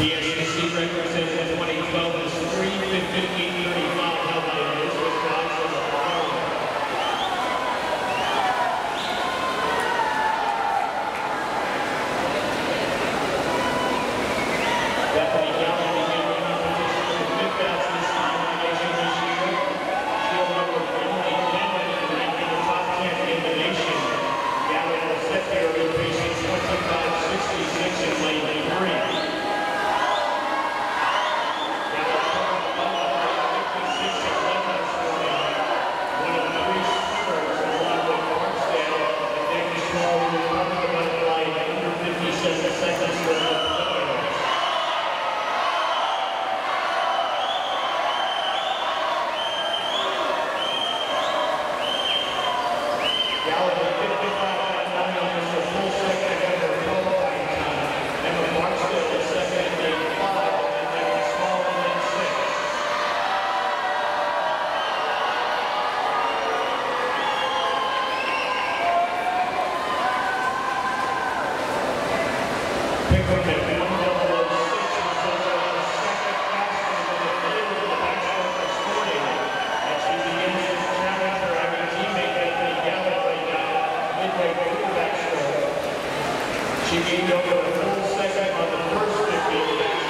The SEC record. She gained over a full second on the first 50.